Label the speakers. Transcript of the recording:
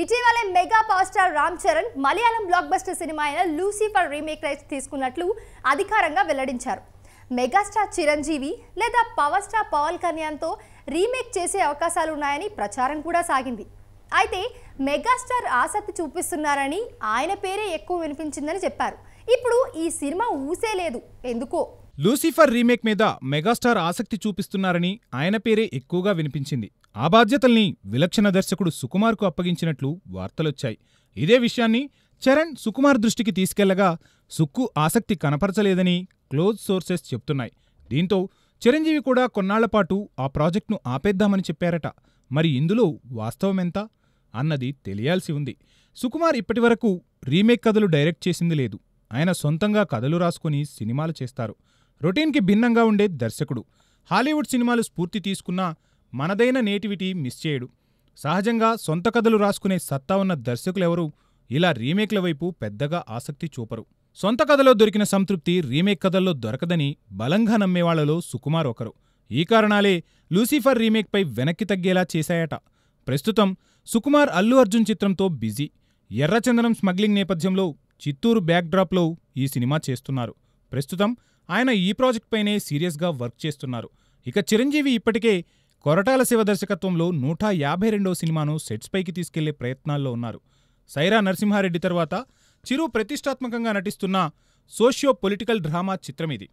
Speaker 1: ఇటీవలే mega power star Ram Charan Malayalam blockbuster cinema అయిన Lucifer remake rights తీసుకున్నట్లు అధికారంగా వెల్లడించారు. మెగాస్టార్ చిరంజీవి లేదా పవర్ స్టార్ పవన్ కళ్యాణ్తో రీమేక్ చేసే అవకాశాలు ఉన్నాయని ప్రచారం కూడా సాగింది. అయితే మెగాస్టార్ ఆసక్తి చూపిస్తున్నారని ఆయన పేరే ఎక్కువ వినిపించిందని చెప్పారు. ఇప్పుడు ఈ సినిమా ఊసే లేదు. ఎందుకో?
Speaker 2: లూసిఫర్ రీమేక్ మీద మెగాస్టార్ ఆసక్తి చూపిస్తున్నారని ఆయన పేరే ఎక్కువగా వినిపించింది. ఆ బాధ్యతల్ని విలక్షణ దర్శకుడు సుకుమార్కు అప్పగించినట్లు వార్తలొచ్చాయి. ఇదే విషయాన్ని చరణ్ సుకుమార్ దృష్టికి తీసుకెళ్ళగా సుక్కు ఆసక్తి కనపరచలేదని క్లోజ్ సోర్సెస్ చెప్తున్నాయి. దీంతో చిరంజీవి కూడా కొన్నాళ్ళపాటు ఆ ప్రాజెక్టును ఆపేద్దామని చెప్పారట. మరి ఇందులో వాస్తవమెంత? అన్నది తెలియాల్సి ఉంది. సుకుమార్ ఇప్పటివరకు రీమేక్ కథలు డైరెక్ట్ చేసింది లేదు. ఆయన సొంతంగా కథలు రాసుకుని సినిమాలు చేస్తారు. రొటీన్కి భిన్నంగా ఉండే దర్శకుడు. హాలీవుడ్ సినిమాలు స్ఫూర్తి తీసుకున్నా మనదైన నేటివిటీ మిస్ చేయడు. సహజంగా సొంత కథలు రాసుకునే సత్తా ఉన్న దర్శకులెవరూ ఇలా రీమేక్ల వైపు పెద్దగా ఆసక్తి చూపరు. సొంత కథలో దొరికిన సంతృప్తి రీమేక్ కథల్లో దొరకదని బలంగా నమ్మేవాళ్ళలో సుకుమార్ ఒకరు. ఈ కారణాలే లూసిఫర్ రీమేక్పై వెనక్కి తగ్గేలా చేశాయట. ప్రస్తుతం సుకుమార్ అల్లు అర్జున్ చిత్రంతో బిజీ. ఎర్రచందనం స్మగ్లింగ్ నేపథ్యంలో చిత్తూరు బ్యాక్డ్రాప్లో ఈ సినిమా చేస్తున్నారు. ప్రస్తుతం ఆయన ఈ ప్రాజెక్ట్పైనే సీరియస్గా వర్క్ చేస్తున్నారు. ఇక చిరంజీవి ఇప్పటికే కొరటాల శివ దర్శకత్వంలో నూట యాభై రెండో సినిమాను సెట్స్పైకి తీసుకెళ్ళే ప్రయత్నాల్లో ఉన్నారు. సైరా నరసింహారెడ్డి తర్వాత చిరు ప్రతిష్టాత్మకంగా నటిస్తున్న సోషియో పొలిటికల్ డ్రామా చిత్రమిది.